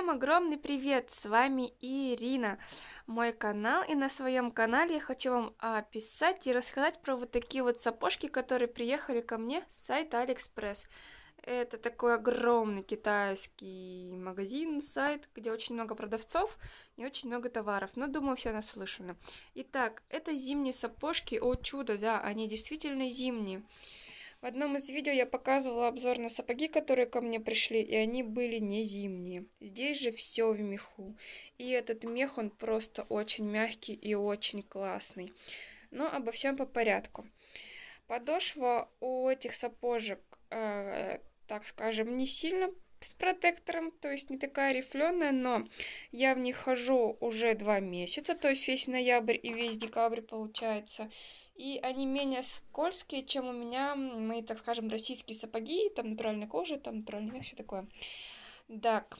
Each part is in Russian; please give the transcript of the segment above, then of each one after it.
Всем огромный привет! С вами Ирина, мой канал, и на своем канале я хочу вам описать и рассказать про вот такие вот сапожки, которые приехали ко мне с сайта Алиэкспресс. Это такой огромный китайский магазин, сайт, где очень много продавцов и очень много товаров. Но думаю, все наслышаны. Итак, это зимние сапожки. О чудо, да, они действительно зимние. В одном из видео я показывала обзор на сапоги, которые ко мне пришли, и они были не зимние. Здесь же все в меху. И этот мех, он просто очень мягкий и очень классный. Но обо всем по порядку. Подошва у этих сапожек, э, так скажем, не сильно с протектором, то есть не такая рифленая, но я в них хожу уже два месяца, то есть весь ноябрь и весь декабрь получается и они менее скользкие, чем у меня мои, так скажем, российские сапоги, там натуральная кожа, там натуральный все такое. Так,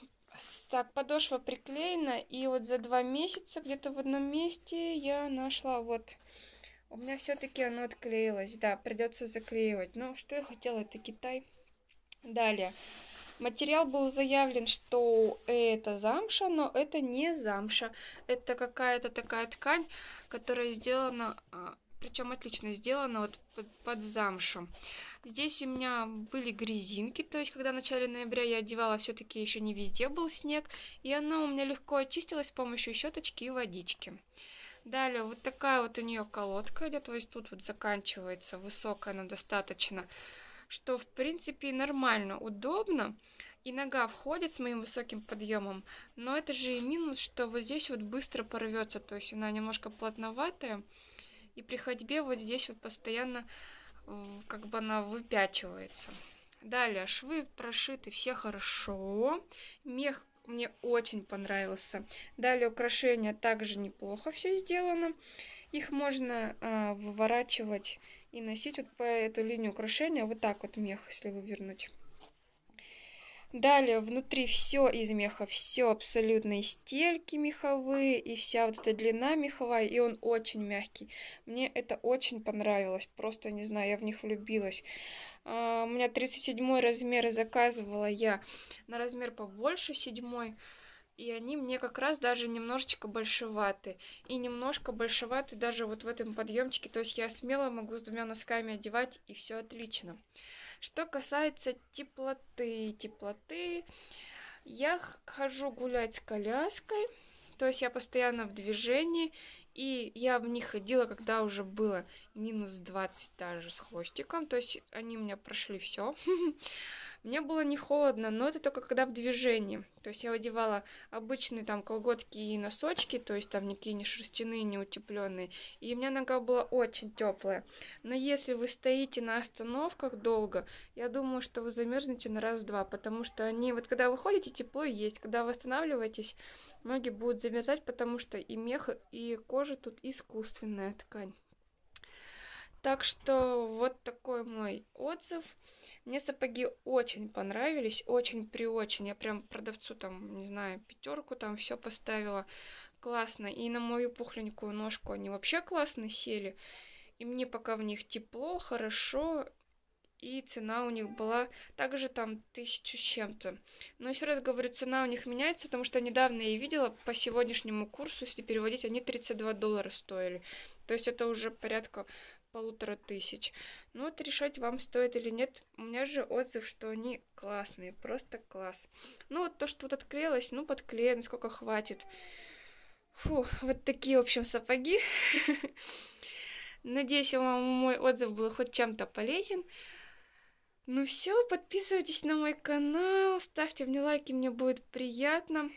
так, подошва приклеена, и вот за два месяца где-то в одном месте я нашла вот... У меня все-таки оно отклеилось, да, придется заклеивать. Но что я хотела, это Китай. Далее. Материал был заявлен, что это замша, но это не замша. Это какая-то такая ткань, которая сделана а, причем отлично сделано вот под, под замшу. Здесь у меня были грязинки, то есть когда в начале ноября я одевала, все-таки еще не везде был снег, и оно у меня легко очистилось с помощью щеточки и водички. Далее вот такая вот у нее колодка идет, есть тут вот заканчивается, высокая она достаточно, что в принципе нормально, удобно. И нога входит с моим высоким подъемом, но это же и минус, что вот здесь вот быстро порвется, то есть она немножко плотноватая, и при ходьбе вот здесь вот постоянно как бы она выпячивается. Далее, швы прошиты все хорошо. Мех мне очень понравился. Далее, украшения также неплохо все сделано. Их можно э, выворачивать и носить вот по эту линию украшения. Вот так вот мех, если вывернуть. Далее внутри все из меха, все абсолютно и стельки меховые, и вся вот эта длина меховая, и он очень мягкий. Мне это очень понравилось, просто не знаю, я в них влюбилась. А, у меня 37 размер, и заказывала я на размер побольше, седьмой. И они мне как раз даже немножечко большеваты. И немножко большеваты даже вот в этом подъемчике. То есть я смело могу с двумя носками одевать, и все отлично. Что касается теплоты, теплоты, я хожу гулять с коляской, то есть я постоянно в движении, и я в них ходила, когда уже было минус 20 даже с хвостиком, то есть они у меня прошли все. Мне было не холодно, но это только когда в движении. То есть я одевала обычные там колготки и носочки, то есть там никакие не шерстяные, не утепленные. И у меня нога была очень теплая. Но если вы стоите на остановках долго, я думаю, что вы замерзнете на раз-два, потому что они, вот когда вы ходите, тепло есть. Когда вы останавливаетесь, ноги будут замерзать, потому что и мех, и кожа тут искусственная ткань. Так что вот такой мой отзыв. Мне сапоги очень понравились, очень при очень. Я прям продавцу там, не знаю, пятерку там все поставила. Классно. И на мою пухленькую ножку они вообще классно сели. И мне пока в них тепло, хорошо, и цена у них была также там тысячу с чем-то. Но еще раз говорю, цена у них меняется, потому что недавно я видела по сегодняшнему курсу, если переводить, они 32 доллара стоили. То есть это уже порядка полутора тысяч. Ну вот решать вам стоит или нет. У меня же отзыв, что они классные, просто класс. Ну вот то, что вот отклеилось, ну подклеено, насколько хватит. Фу, вот такие, в общем, сапоги. Надеюсь, вам мой отзыв был хоть чем-то полезен. Ну все, подписывайтесь на мой канал, ставьте мне лайки, мне будет приятно.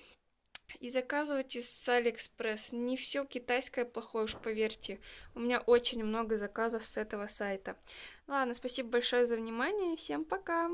И заказывайте с Алиэкспресс. Не все китайское плохое, уж поверьте. У меня очень много заказов с этого сайта. Ладно, спасибо большое за внимание. Всем пока!